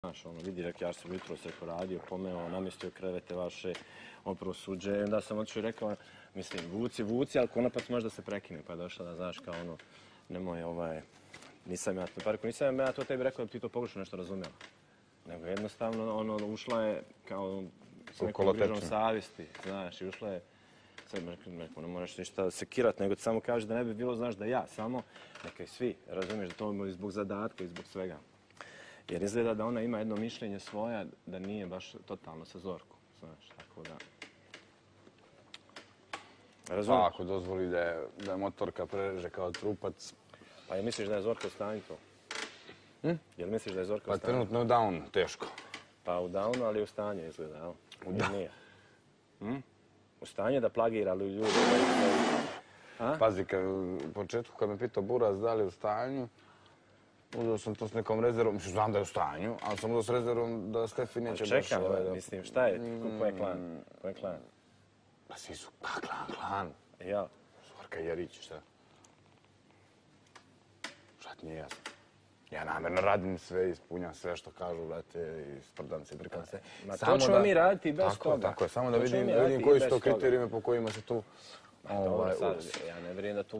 Znaš, ono, vidi, rekao, ja sam jutro se poradio, pomeo, namjestio krevete vaše, opravo suđe, onda sam otišao i rekao, mislim, vuci, vuci, ali konopac može da se prekine, pa je došla da, znaš, kao ono, nemoj, ovaj, nisam ja, to, pa rekao, nisam ja to tebi rekao da ti to pogrešno nešto razumjela. Nego jednostavno, ono, ušla je kao s nekom bližom savjesti, znaš, i ušla je, sad rekao, ne moraš ništa sekirat, nego samo kaže da ne bi bilo, znaš, da ja samo, neka i svi, razumiješ, da to je zbog zadatka i zbog svega. Jer izgleda da ona ima jedno mišljenje svoja da nije baš totalno sa Zorkom, znaš, tako da... Pa Razumiješ? ako dozvoli da je, da je motorka prereže kao trupac, Pa jel misliš da je Zorka u stanju to? Hm? Jel misliš da je Zorka pa u stanju? trenutno je down, teško. Pa u downu, ali u stanju izgleda, jel? U da- nije? Hm? U stanju da plagira ali ljudi. Pazi, kad, u početku kad me pitao Buraz da li je u stanju, uzeo sam to s nekom rezervom, mislim, znam da je u stanju, ali sam uzeo s rezervom da Stefi neće baš... Čekam, ovaj, da- mislim, šta je? Ko je klan? Ko je klan? Pa svi su, pa klan, klan. Ja. Zorka Jerić, šta? Šta ti nije jasno? Ja namjerno radim sve, ispunjam sve što kažu, brate, i sprdam se, drkam se. Ma to ćemo mi raditi bez tako, toga. Tako je, samo da vidim, da vidim koji su to kriterijumi po kojima se tu... Dobro, ovaj, sad, ja ne vjerujem da tu